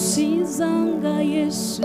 usizanga yesu.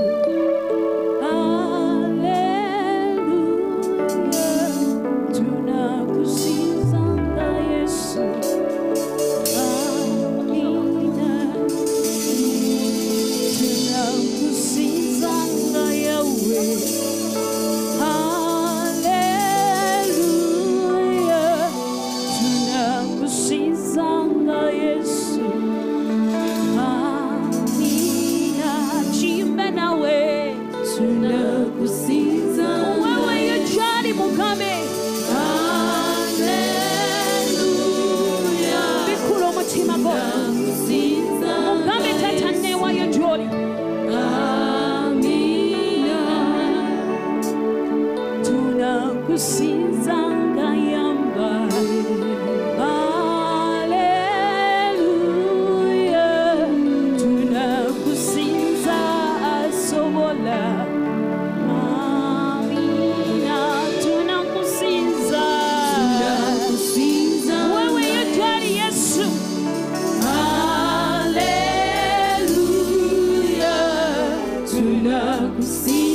lago se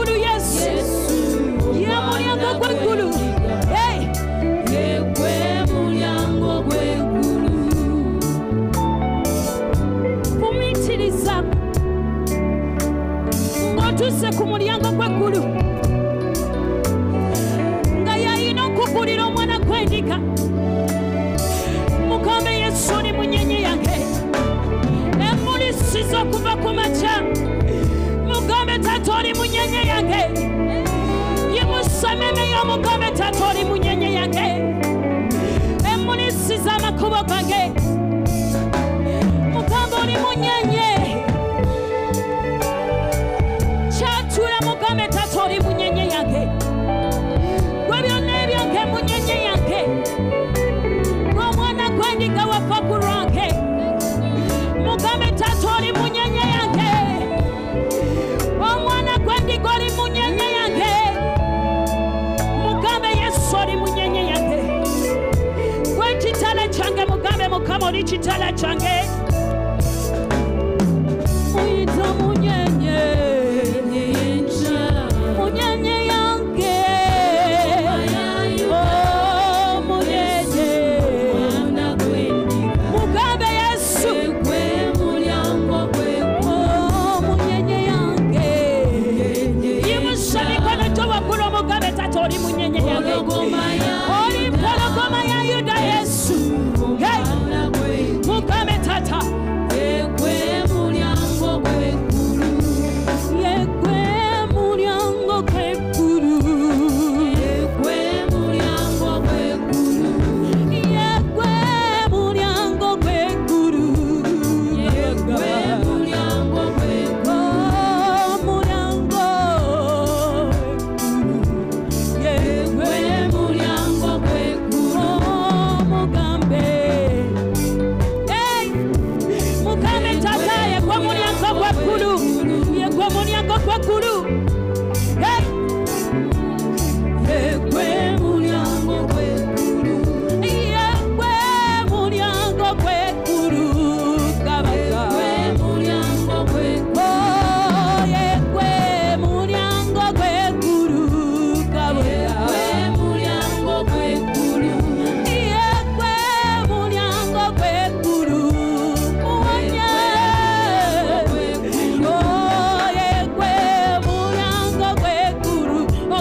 Hallelujah kitala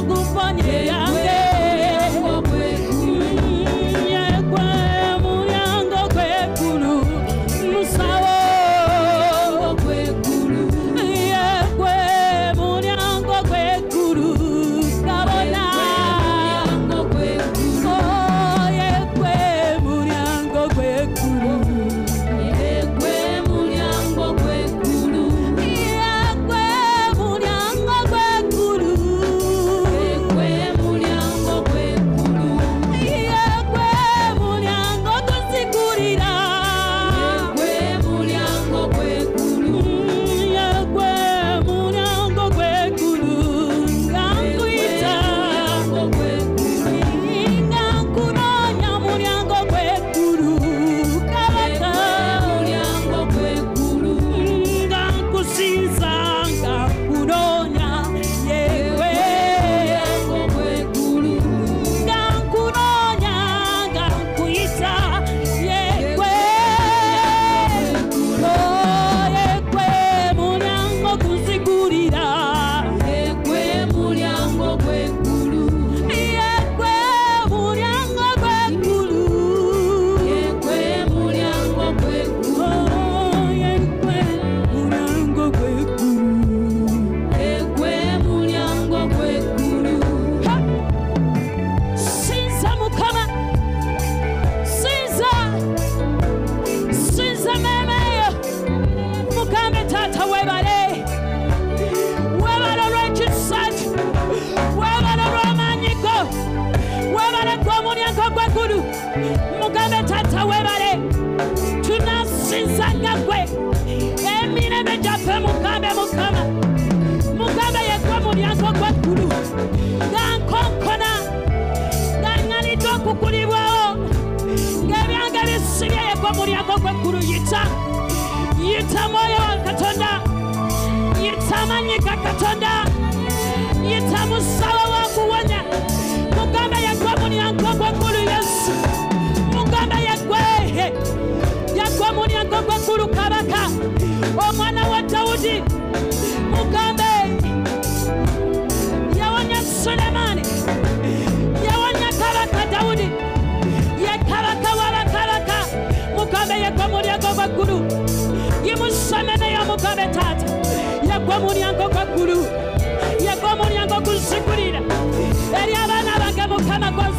companheira.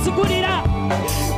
Mukama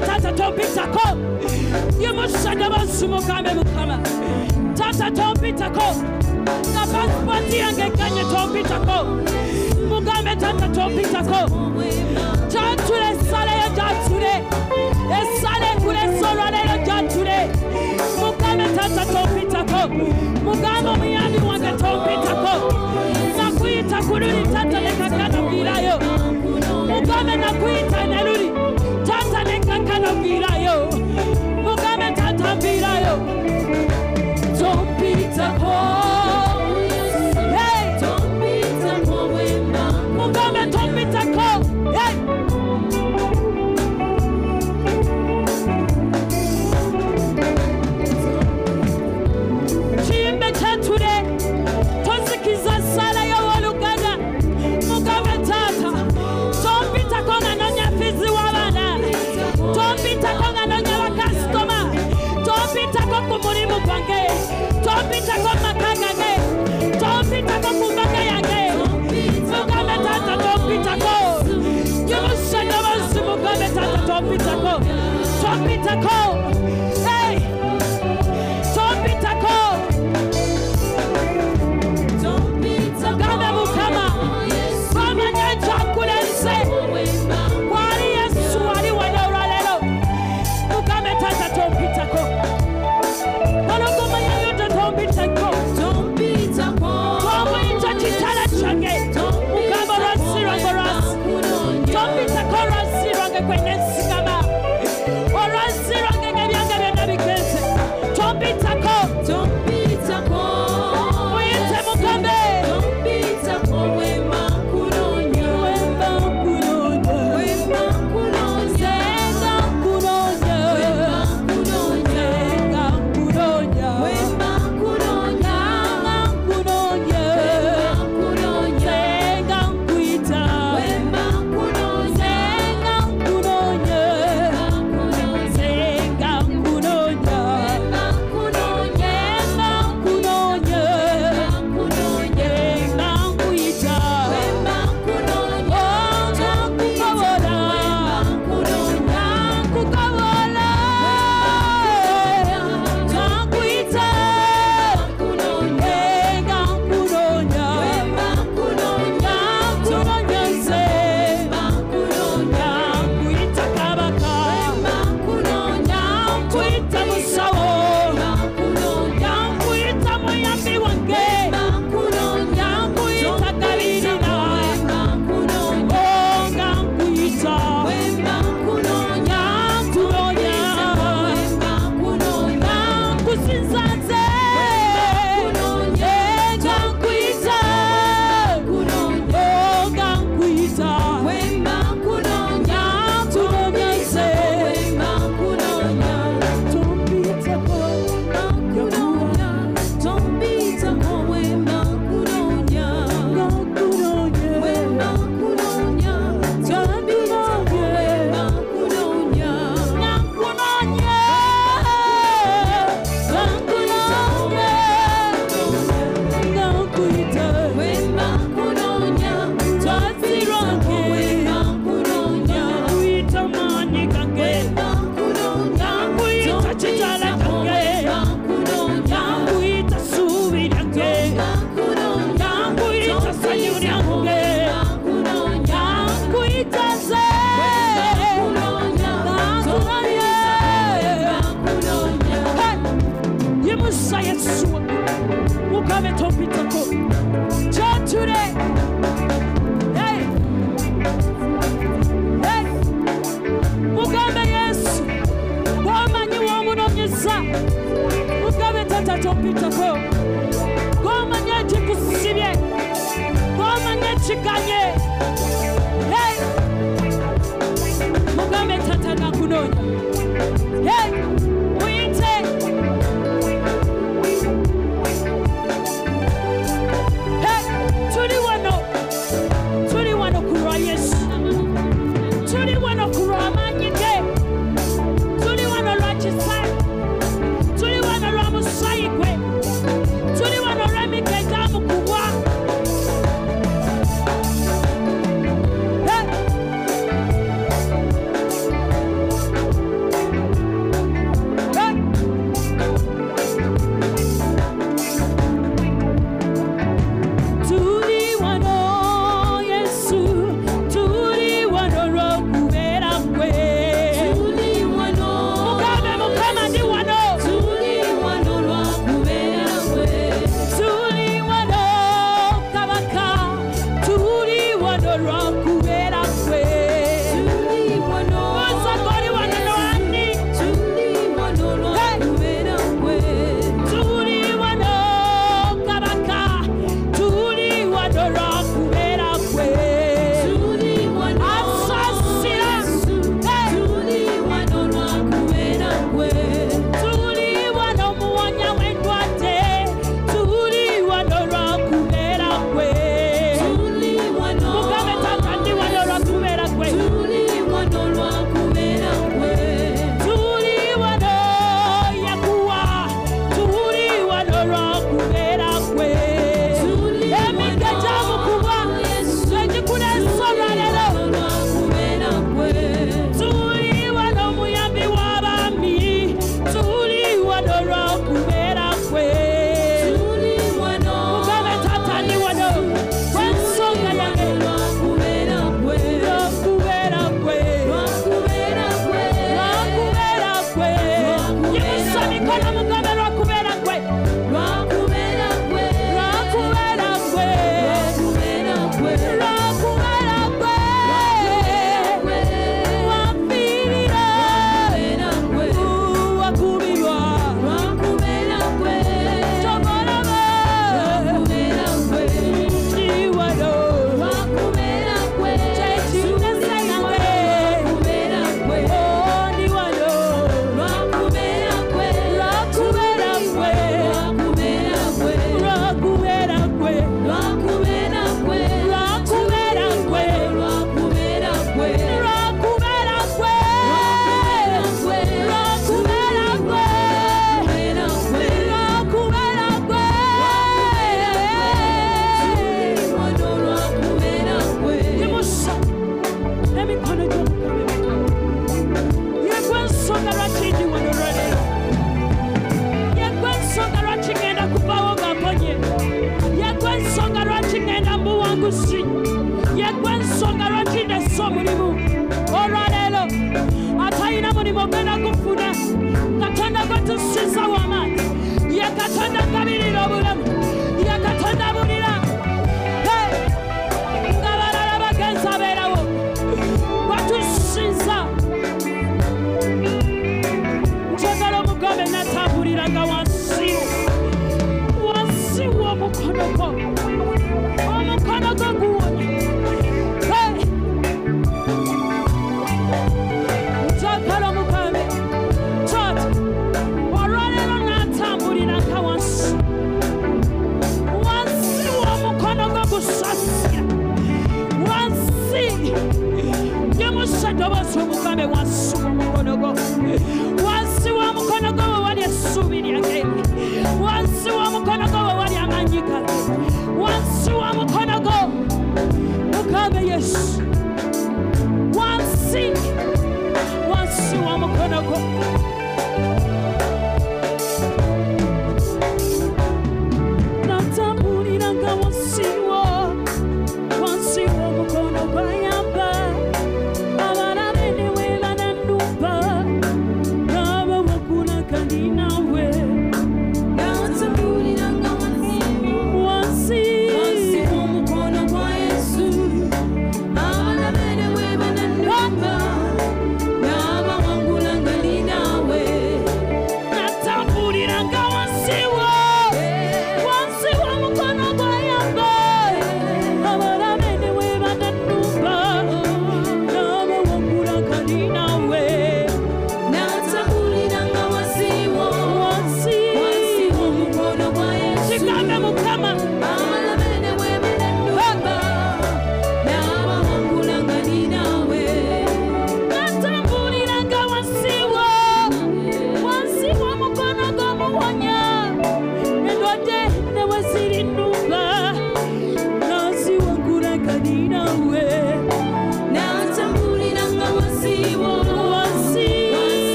tata tompitako yemusada bansumo kambe mukama tata tompitako na pasipoti yange kanye tompitako mugambe tata tompitako jatule sale ya jatule esale kule solwalero jatule mugambe tata tompitako mukama omuyambi wange tompitako nakuyita kululi tata lekakanakwirayo mugambe nakuyita respira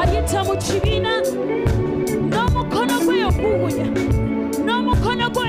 ayita mu kibiina n'omukono gwe eguwunya n'omukono gwe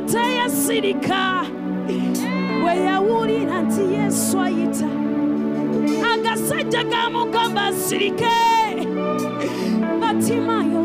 teyasirika bwe yawulira nti yesu ayita agasajja kamugamba asirike batimayo